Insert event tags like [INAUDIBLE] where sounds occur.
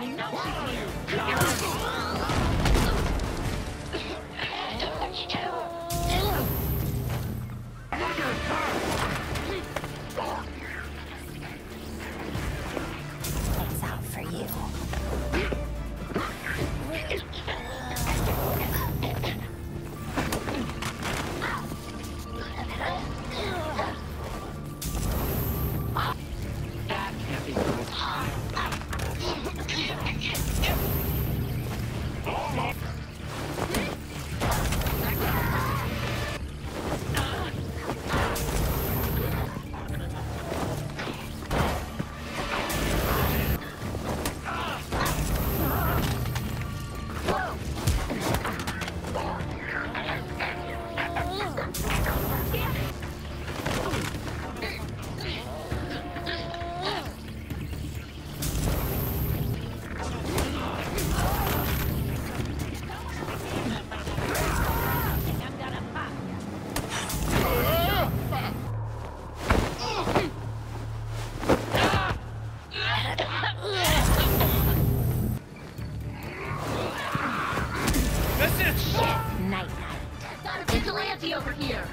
Under [COUGHS] you! Shit, night night. Got a vigilante over here.